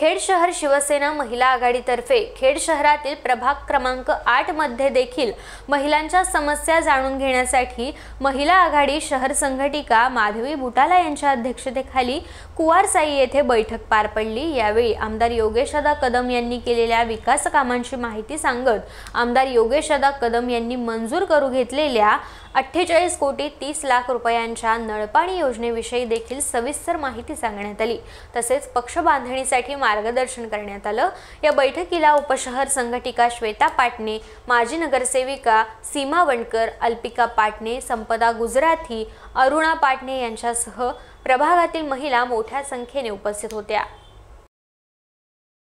खेड शहर शिवसेना महिला आघाडीतर्फे खेड शहरातील प्रभाग क्रमांक आठमध्ये देखील महिलांच्या समस्या जाणून घेण्यासाठी महिला आघाडी शहर संघटिका माधवी बुटाला यांच्या अध्यक्षतेखाली कुवारसाई येथे बैठक पार पडली. यावेळी आमदार योगेशदा कदम यांनी केलेल्या विकास कामांची माहिती सांगत आमदार योगेशदा कदम यांनी मंजूर करू घेतलेल्या अठ्ठेचाळीस कोटी तीस लाख रुपयांच्या नळपाणी योजनेविषयी देखील सविस्तर माहिती सांगण्यात आली. तसेच पक्ष बांधणीसाठी मार्गदर्शन करण्यात आलं. या बैठकीला उपशहर संघटिका श्वेता पाटणे माजी नगरसेविका सीमा वणकर अल्पिका पाटणे संपदा गुजराथी अरुणा पाटणे यांच्यासह प्रभागातील महिला मोठ्या संख्येने उपस्थित होत्या.